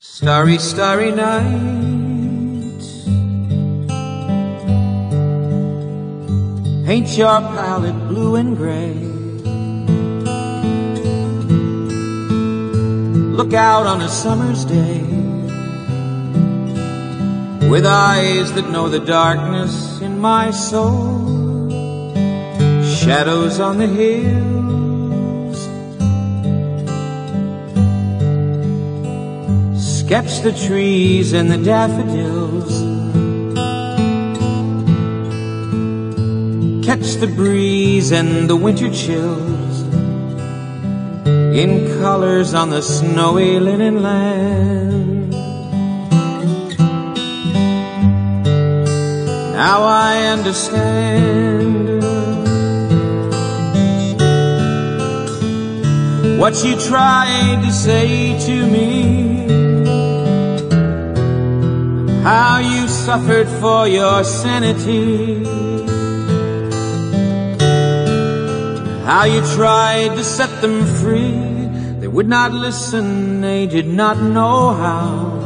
Starry, starry night. Paint your palette blue and gray. Look out on a summer's day with eyes that know the darkness in my soul. Shadows on the hills. Sketch the trees and the daffodils. Catch the breeze and the winter chills in colors on the snowy linen land. Now I understand what you tried to say to me. How you suffered for your sanity. How you tried to set them free. They would not listen, they did not know how.